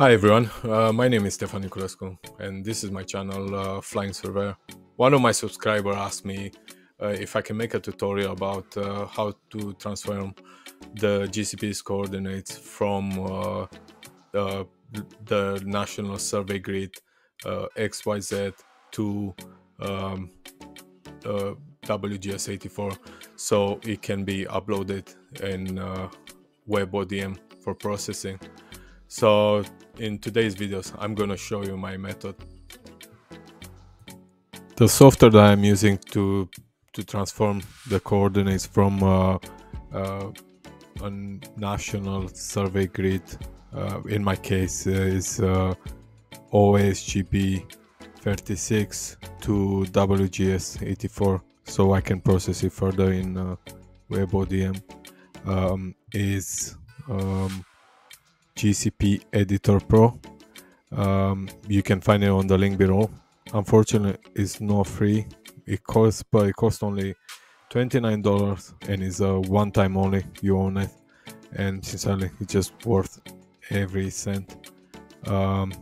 Hi everyone, uh, my name is Stefan Niculescu and this is my channel uh, Flying Surveyor. One of my subscribers asked me uh, if I can make a tutorial about uh, how to transform the GCP's coordinates from uh, the, National Survey Grid uh, XYZ to um, WGS84 so it can be uploaded in WebODM for processing. So in today's videos, I'm gonna show you my method. The software that I'm using to to transform the coordinates from uh, uh, a national survey grid, uh, in my case, uh, is uh, OSGB 36 to WGS 84, so I can process it further in uh, WebODM. Um, is um, GCP Editor Pro. Um, you can find it on the link below. Unfortunately, it's not free. It costs, but it costs only twenty-nine dollars, and it's a one-time only. You own it, and sincerely, it's just worth every cent. Um,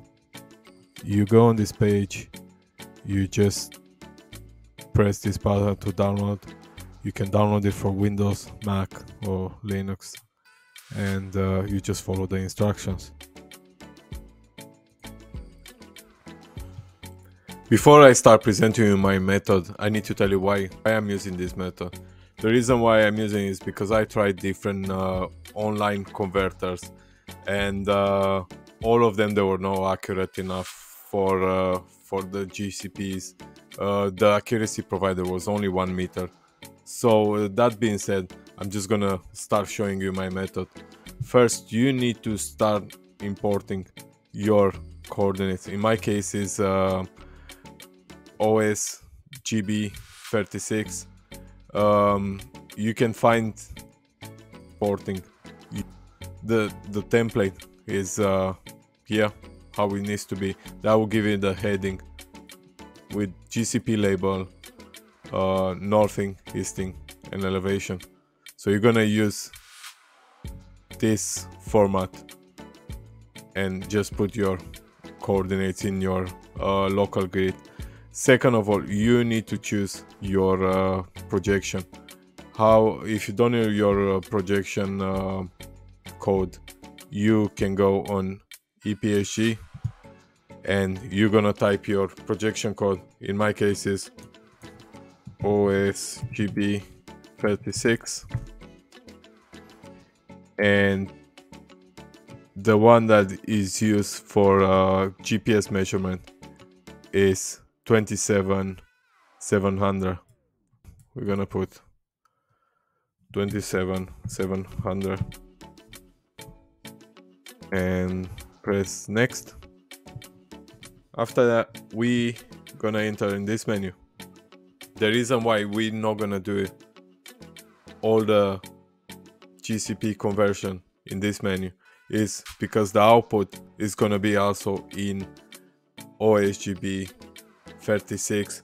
you go on this page, you just press this button to download. You can download it for Windows, Mac, or Linux and uh, you just follow the instructions. Before I start presenting you my method, I need to tell you why I am using this method. The reason why I'm using is because I tried different uh, online converters and uh, all of them they were not accurate enough for uh, for the GCPs. Uh, the accuracy provider was only one meter. So that being said, I'm just gonna start showing you my method. First, you need to start importing your coordinates. In my case is uh, OS GB36. Um, you can find porting. The the template is uh, here how it needs to be. That will give you the heading with GCP label, uh, northing, easting, and elevation. So you're gonna use this format and just put your coordinates in your uh, local grid. Second of all, you need to choose your uh, projection. How, if you don't know your uh, projection uh, code, you can go on EPSG and you're gonna type your projection code. In my case is OSGB 36 and the one that is used for uh, GPS measurement is 27700 we're gonna put 27700 and press next. After that we gonna enter in this menu. The reason why we're not gonna do it all the GCP conversion in this menu is because the output is going to be also in OSGB 36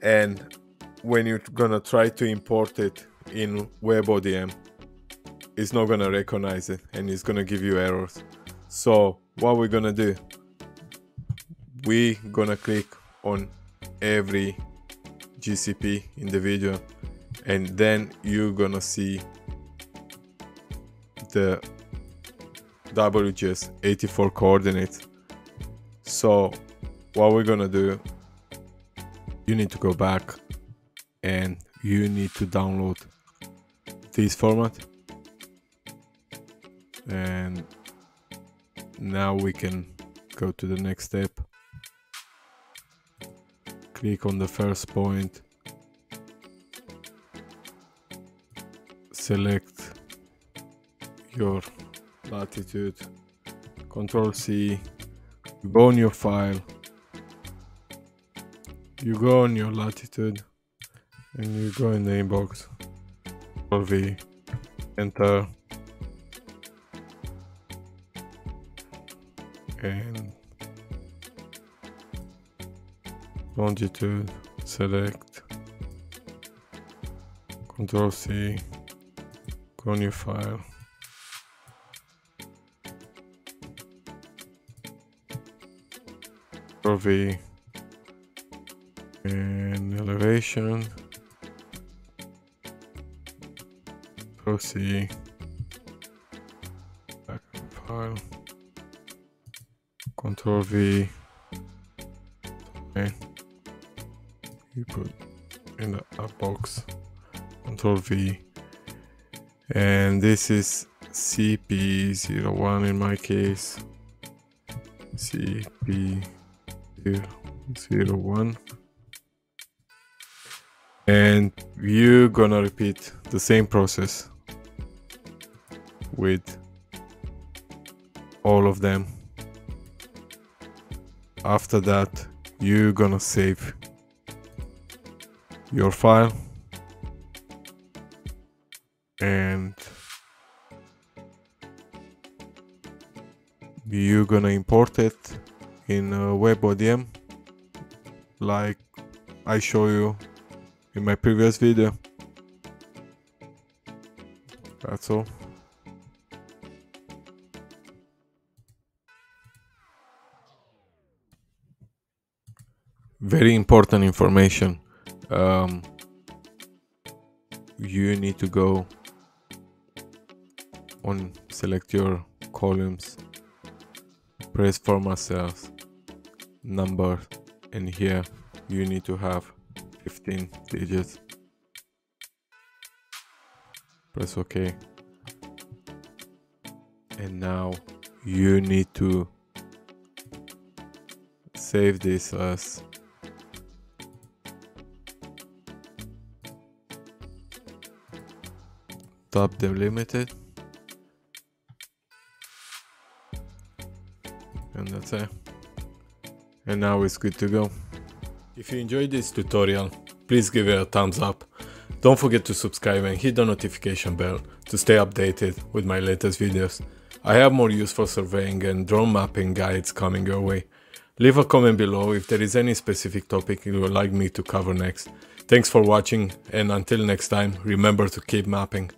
and when you're going to try to import it in WebODM it's not going to recognize it and it's going to give you errors. So what we're going to do we're going to click on every GCP individual and then you're going to see the WGS 84 coordinates. So what we're gonna do, you need to go back and you need to download this format. And now we can go to the next step. Click on the first point. Select your latitude. Control C you go on your file. You go on your latitude and you go in the inbox. Control V enter. And longitude select. Control C go on your file V and elevation. Proceed. Back file. Control V. Okay. You put in the up box. Control V. And this is CP01 in my case CP01 and you're gonna repeat the same process with all of them. After that you're gonna save your file and you're gonna import it in WebODM like I show you in my previous video. That's all. Very important information. Um, you need to go on select your columns press format cells number and here you need to have 15 digits. Press ok. And now you need to save this as tab delimited and that's it and now it's good to go. If you enjoyed this tutorial please give it a thumbs up. Don't forget to subscribe and hit the notification bell to stay updated with my latest videos. I have more useful surveying and drone mapping guides coming your way. Leave a comment below if there is any specific topic you would like me to cover next. Thanks for watching and until next time remember to keep mapping